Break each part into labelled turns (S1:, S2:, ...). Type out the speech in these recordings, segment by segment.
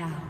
S1: down.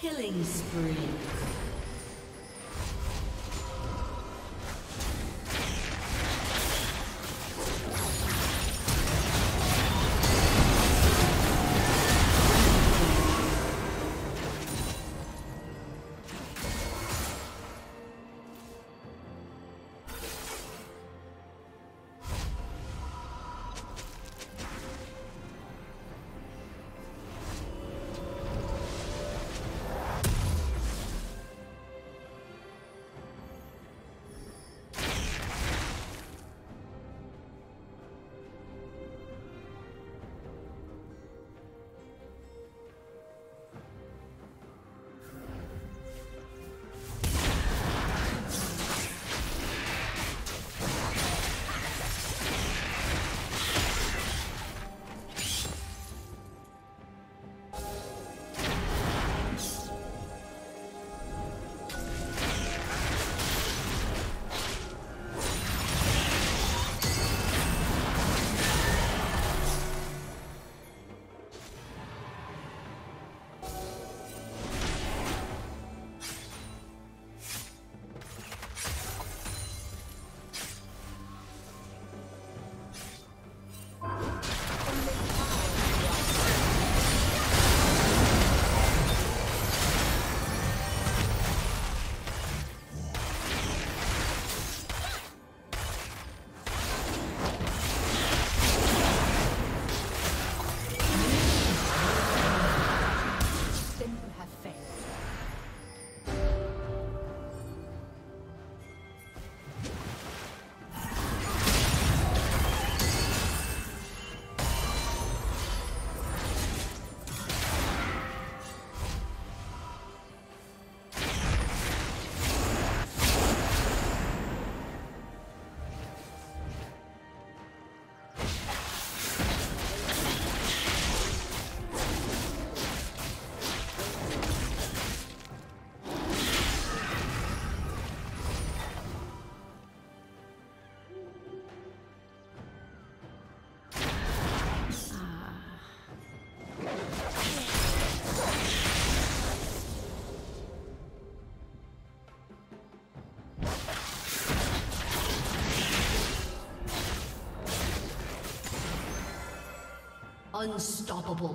S1: Killing spree. Unstoppable.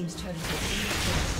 S1: Team's turret has